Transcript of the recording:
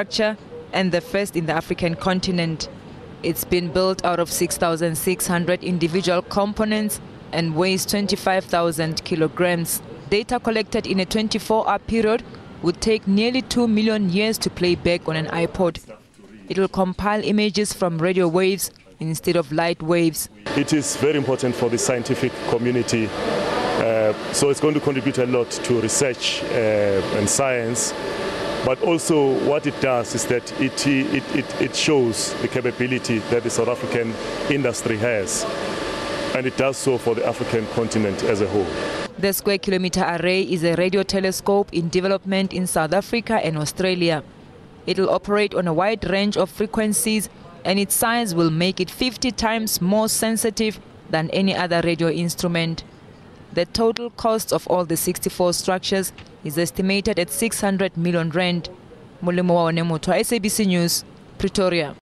structure and the first in the African continent. It's been built out of 6,600 individual components and weighs 25,000 kilograms. Data collected in a 24-hour period would take nearly 2 million years to play back on an iPod. It will compile images from radio waves instead of light waves. It is very important for the scientific community. Uh, so it's going to contribute a lot to research uh, and science. But also what it does is that it, it, it, it shows the capability that the South African industry has. And it does so for the African continent as a whole. The Square Kilometre Array is a radio telescope in development in South Africa and Australia. It will operate on a wide range of frequencies and its size will make it 50 times more sensitive than any other radio instrument. The total cost of all the 64 structures is estimated at 600 million rand. Mulimo Waonemotwa, SABC News, Pretoria.